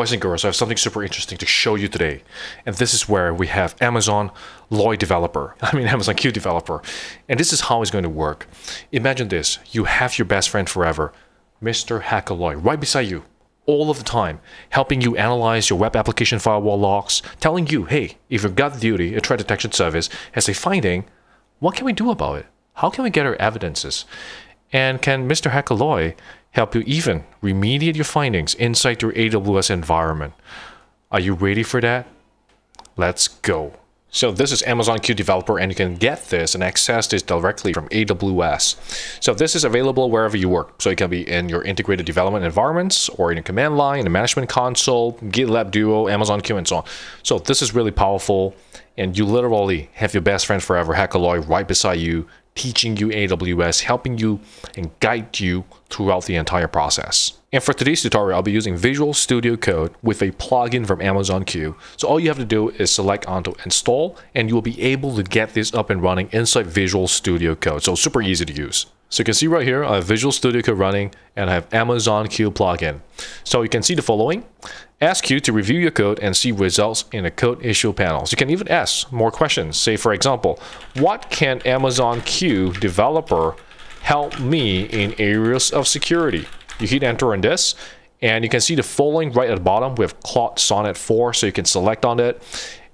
Boys and girls, I have something super interesting to show you today. And this is where we have Amazon Loi developer. I mean, Amazon Q developer. And this is how it's going to work. Imagine this. You have your best friend forever, Mr. Hacker Loi, right beside you all of the time, helping you analyze your web application firewall logs, telling you, hey, if your GuardDuty, a threat detection service, has a finding, what can we do about it? How can we get our evidences? And can Mr. Hacker Loi help you even remediate your findings inside your AWS environment. Are you ready for that? Let's go. So this is Amazon Q Developer and you can get this and access this directly from AWS. So this is available wherever you work. So it can be in your integrated development environments or in a command line, in a management console, GitLab Duo, Amazon Q and so on. So this is really powerful and you literally have your best friend forever, Hackaloy, right beside you teaching you AWS, helping you and guide you throughout the entire process. And for today's tutorial, I'll be using Visual Studio Code with a plugin from Amazon Q. So all you have to do is select onto install and you will be able to get this up and running inside Visual Studio Code. So super easy to use. So you can see right here, I have Visual Studio Code running and I have Amazon Q plugin. So you can see the following. Ask you to review your code and see results in the code issue panels. You can even ask more questions. Say, for example, what can Amazon Q developer help me in areas of security? You hit enter on this and you can see the following right at the bottom. Have Claude Sonnet 4, so you can select on it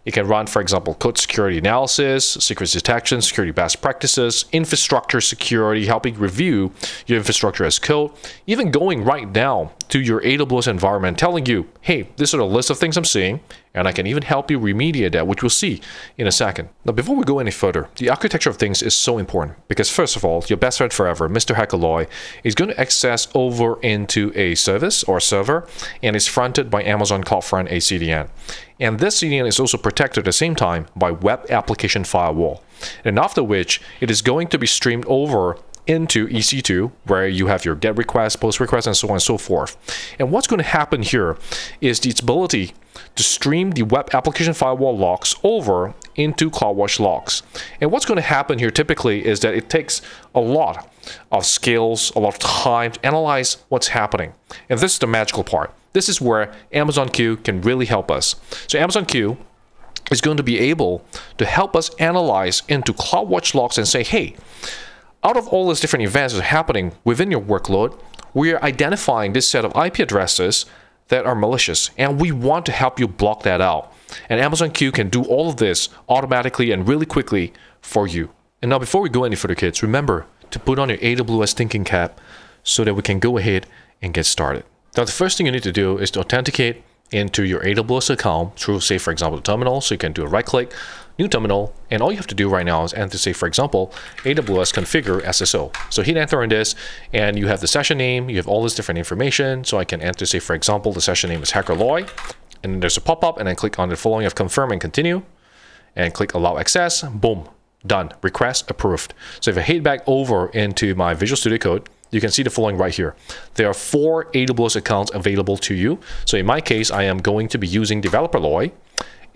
it can run, for example, code security analysis, secret detection, security best practices, infrastructure security, helping review your infrastructure as code, even going right down to your AWS environment, telling you, hey, this is a list of things I'm seeing, and I can even help you remediate that, which we'll see in a second. Now, before we go any further, the architecture of things is so important because, first of all, your best friend forever, Mr. Hacker Loi, is going to access over into a service or server and is fronted by Amazon CloudFront ACDN. And this CDN is also protected at the same time by Web Application Firewall. And after which, it is going to be streamed over into EC2, where you have your GET request, POST request, and so on and so forth. And what's going to happen here is the ability to stream the web application firewall logs over into CloudWatch logs. And what's going to happen here typically is that it takes a lot of skills, a lot of time to analyze what's happening. And this is the magical part. This is where Amazon Q can really help us. So Amazon Q is going to be able to help us analyze into CloudWatch logs and say, hey, out of all these different events that are happening within your workload, we are identifying this set of IP addresses that are malicious, and we want to help you block that out. And Amazon Q can do all of this automatically and really quickly for you. And now, before we go any further, kids, remember to put on your AWS thinking cap so that we can go ahead and get started. Now, the first thing you need to do is to authenticate into your AWS account through, say, for example, the terminal. So you can do a right click, new terminal, and all you have to do right now is enter, say, for example, AWS configure SSO. So hit enter on this, and you have the session name, you have all this different information. So I can enter, say, for example, the session name is Hacker Loi, and then there's a pop-up, and then click on the following of confirm and continue, and click allow access, boom, done, request approved. So if I head back over into my Visual Studio Code, you can see the following right here. There are four AWS accounts available to you. So in my case, I am going to be using Developer Loi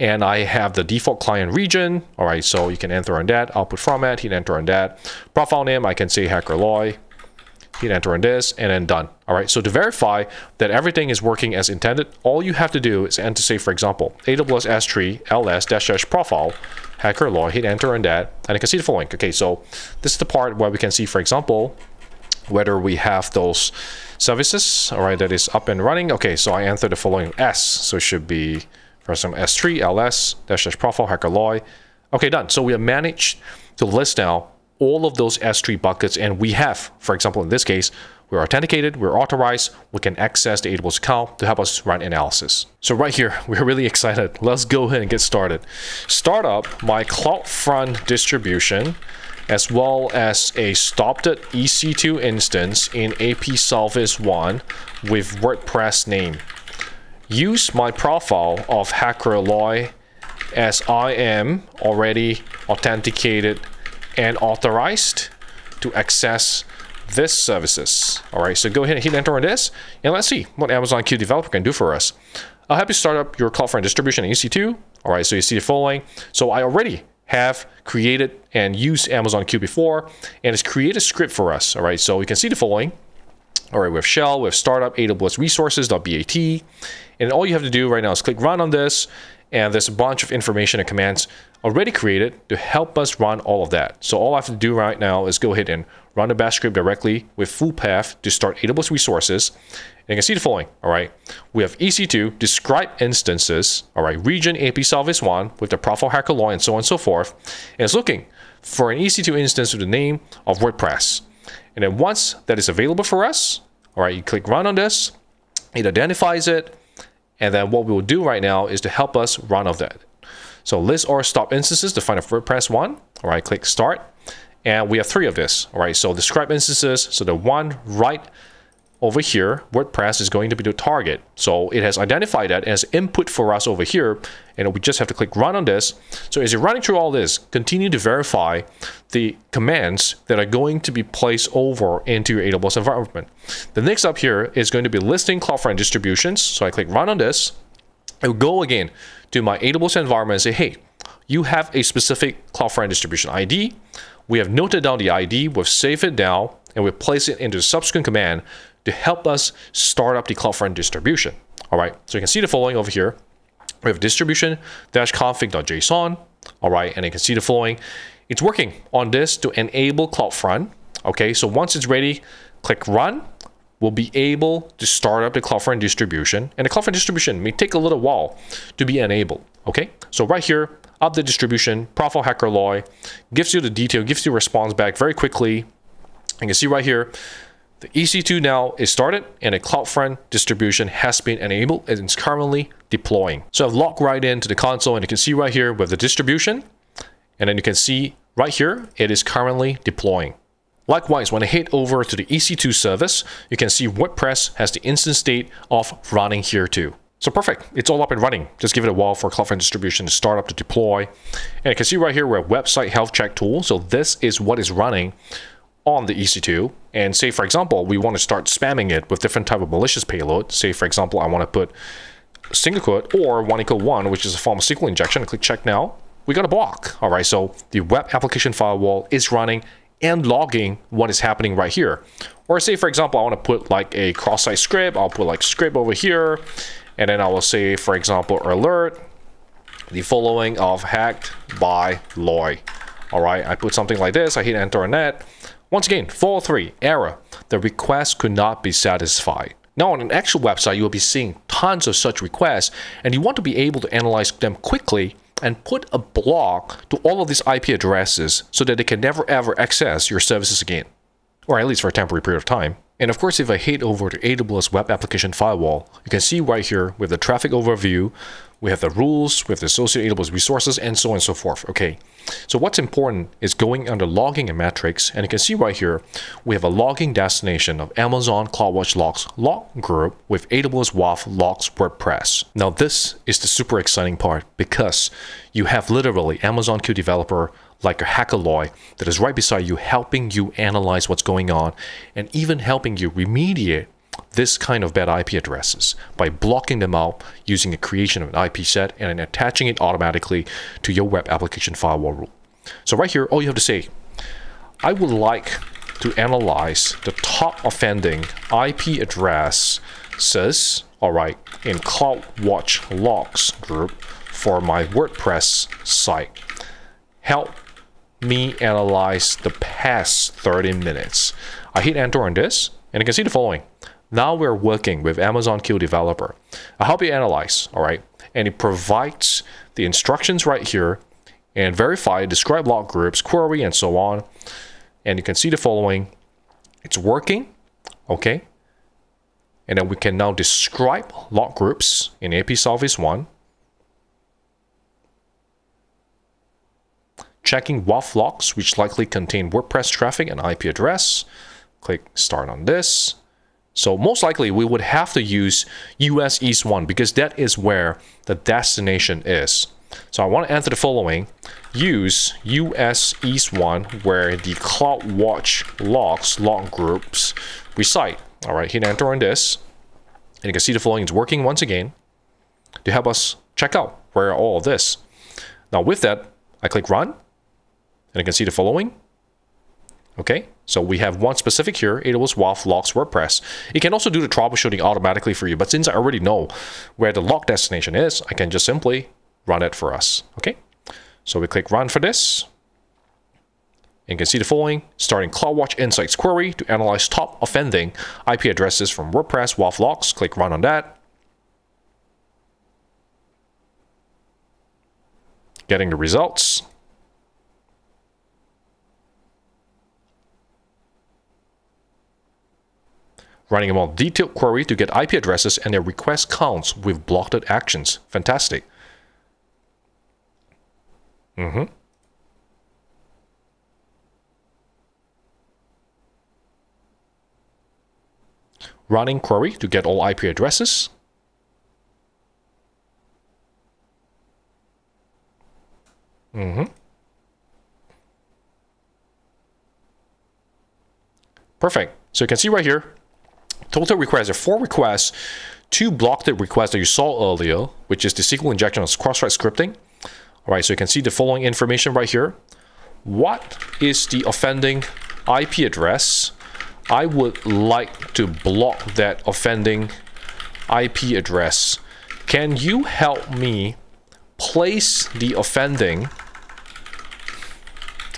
and I have the default client region. All right, so you can enter on that, output format, hit enter on that. Profile name, I can say Hacker Loi, hit enter on this, and then done. All right, so to verify that everything is working as intended, all you have to do is enter, say, for example, AWS S3 ls dash dash profile, Hacker Loi, hit enter on that, and you can see the following. Okay, so this is the part where we can see, for example, whether we have those services, all right, that is up and running. Okay, so I enter the following S, so it should be for some S3, LS, dash dash profile, hacker Loi. Okay, done. So we have managed to list now all of those S3 buckets, and we have, for example, in this case, we're authenticated, we're authorized, we can access the AWS account to help us run analysis. So right here, we're really excited. Let's go ahead and get started. Start up my CloudFront distribution as well as a stopped EC2 instance in AP Southeast 1 with WordPress name. Use my profile of Hacker Loi as I am already authenticated and authorized to access this services. All right, so go ahead and hit enter on this, and let's see what Amazon Q Developer can do for us. I'll help you start up your CloudFront distribution in EC2. All right, so you see the following. So I already have created and used Amazon Q before, and it's created a script for us. All right, so we can see the following. All right, we have shell, we have startup, AWS resources.bat. And all you have to do right now is click run on this. And there's a bunch of information and commands already created to help us run all of that. So all I have to do right now is go ahead and run the bash script directly with full path to start AWS resources. And you can see the following, all right? We have EC2, describe instances, all right, region AP Southeast one with the profile hacker Loi and so on and so forth. And it's looking for an EC2 instance with the name of WordPress. And then once that is available for us, all right, you click run on this, it identifies it, and then what we will do right now is to help us run of that. So list or stop instances to find a WordPress one. All right, click start. And we have three of this. All right, so describe instances. So the one right over here, WordPress is going to be the target. So it has identified that as input for us over here, and we just have to click run on this. So as you're running through all this, continue to verify the commands that are going to be placed over into your AWS environment. The next up here is going to be listing CloudFront distributions. So I click run on this. I will go again to my AWS environment and say, hey, you have a specific CloudFront distribution ID. We have noted down the ID, we've saved it down, and we place it into the subsequent command to help us start up the CloudFront distribution. All right, so you can see the following over here. We have distribution-config.json. All right, and you can see the following. It's working on this to enable CloudFront. Okay, so once it's ready, click run. We'll be able to start up the CloudFront distribution. And the CloudFront distribution may take a little while to be enabled. Okay, so right here, up the distribution, Profile Hacker Loi gives you the detail, gives you response back very quickly. You can see right here, the EC2 now is started and a CloudFront distribution has been enabled and is currently deploying. So I've logged right into the console and you can see right here with the distribution and then you can see right here, it is currently deploying. Likewise, when I head over to the EC2 service, you can see WordPress has the instant state of running here too. So perfect, it's all up and running. Just give it a while for CloudFront distribution to start up to deploy. And you can see right here, we're website health check tool. So this is what is running on the EC2 and say for example we want to start spamming it with different type of malicious payload. Say for example I want to put single quote or one equal one which is a form of SQL injection click check now we got a block all right? So the web application firewall is running and logging what is happening right here. Or say for example I want to put like a cross-site script I'll put like script over here and then I will say for example alert the following of hacked by Loi. All right I put something like this I hit enter on that once again, 403, error. The request could not be satisfied. Now, on an actual website, you will be seeing tons of such requests, and you want to be able to analyze them quickly and put a block to all of these IP addresses so that they can never ever access your services again, or at least for a temporary period of time. And of course, if I head over to AWS Web Application Firewall, you can see right here with the traffic overview, we have the rules, we have the associated AWS resources, and so on and so forth. Okay, so what's important is going under logging and metrics, and you can see right here, we have a logging destination of Amazon CloudWatch Logs log group with AWS WAF Logs WordPress. Now this is the super exciting part because you have literally Amazon Q Developer like a Hackaloy that is right beside you helping you analyze what's going on and even helping you remediate this kind of bad IP addresses by blocking them out using a creation of an IP set and then attaching it automatically to your web application firewall rule. So right here, all you have to say, I would like to analyze the top offending IP address says, all right, in CloudWatch logs group for my WordPress site. Help me analyze the past 30 minutes. I hit enter on this and you can see the following. Now we're working with Amazon Q Developer. I help you analyze, all right? And it provides the instructions right here and verify, describe log groups, query, and so on. And you can see the following. It's working, okay? And then we can now describe log groups in AP Southeast 1. Checking WAF logs, which likely contain WordPress traffic and IP address. Click Start on this. So most likely we would have to use US East 1 because that is where the destination is. So I want to enter the following. Use US East 1 where the CloudWatch logs, log groups reside. All right, hit enter on this. And you can see the following is working once again to help us check out where all of this. Now with that, I click run and you can see the following. Okay, So we have one specific here, AWS WAF logs WordPress. It can also do the troubleshooting automatically for you, but since I already know where the log destination is, I can just simply run it for us, okay? So we click run for this. And you can see the following, starting CloudWatch Insights query to analyze top offending IP addresses from WordPress WAF logs. Click run on that. Getting the results. Running a more detailed query to get IP addresses and their request counts with blocked actions. Fantastic. Mm-hmm. Running query to get all IP addresses. Mm-hmm. Perfect. So you can see right here, total requests are four requests, two blocked requests that you saw earlier, which is the SQL injection of cross-site scripting. All right, so you can see the following information right here. What is the offending IP address? I would like to block that offending IP address. Can you help me place the offending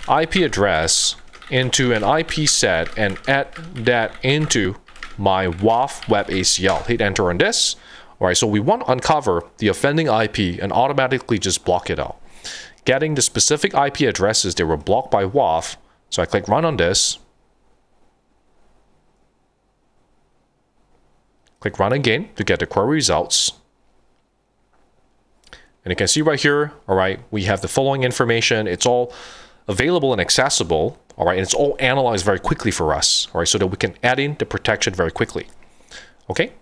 IP address into an IP set and add that into my WAF web ACL. Hit enter on this. All right, so we want to uncover the offending IP and automatically just block it out. Getting the specific IP addresses that were blocked by WAF. So I click run on this. Click run again to get the query results. And you can see right here, all right, we have the following information. It's all available and accessible, all right, and it's all analyzed very quickly for us, all right, so that we can add in the protection very quickly, okay?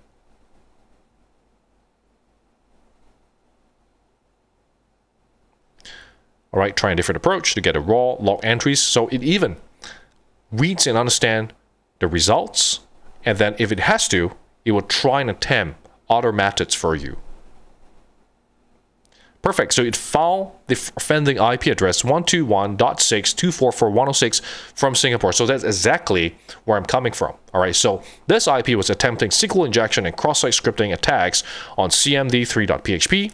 All right, try a different approach to get a raw log entries, so it even reads and understand the results, and then if it has to, it will try and attempt other methods for you. Perfect. So it found the offending IP address 121.6.244.106 from Singapore. So that's exactly where I'm coming from. All right. So this IP was attempting SQL injection and cross-site scripting attacks on CMD3.php.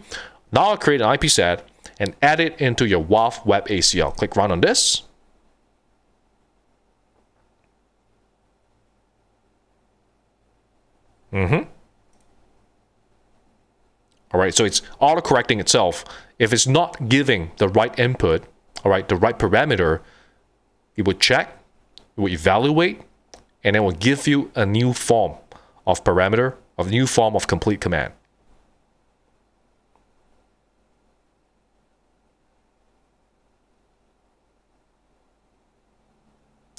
Now I'll create an IP set and add it into your WAF web ACL. Click run on this. Mm-hmm. All right, so it's auto-correcting itself. If it's not giving the right input, all right, the right parameter, it would check, it will evaluate, and it will give you a new form of parameter, of new form of complete command.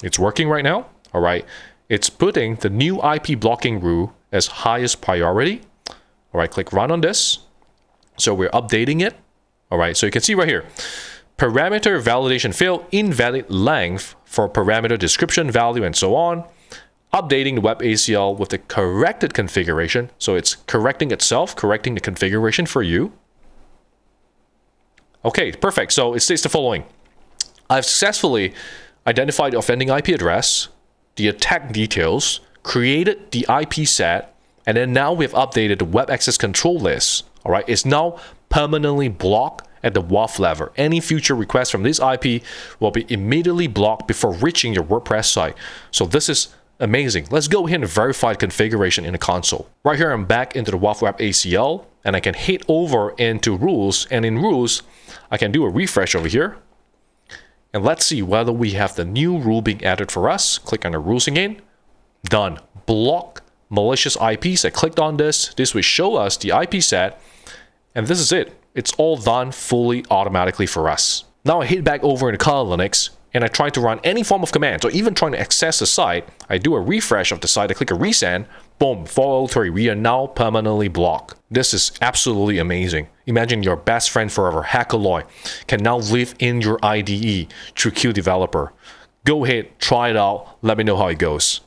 It's working right now, all right. It's putting the new IP blocking rule as highest priority all right, click run on this. So we're updating it. All right, so you can see right here, parameter validation fail, invalid length for parameter description value and so on. Updating the web ACL with the corrected configuration. So it's correcting itself, correcting the configuration for you. Okay, perfect. So it states the following. I've successfully identified the offending IP address, the attack details, created the IP set, and then now we've updated the web access control list. All right, it's now permanently blocked at the WAF level. Any future requests from this IP will be immediately blocked before reaching your WordPress site. So this is amazing. Let's go ahead and verify the configuration in the console. Right here, I'm back into the WAF Web ACL and I can hit over into rules and in rules, I can do a refresh over here. And let's see whether we have the new rule being added for us. Click on the rules again. Done. Block malicious IPs. I clicked on this. This will show us the IP set. And this is it. It's all done fully automatically for us. Now I hit back over into Kali Linux and I try to run any form of command, or even trying to access the site, I do a refresh of the site, I click a resend, boom, 403, we are now permanently blocked. This is absolutely amazing. Imagine your best friend forever, Hackaloy, can now live in your IDE through Developer. Go ahead, try it out, let me know how it goes.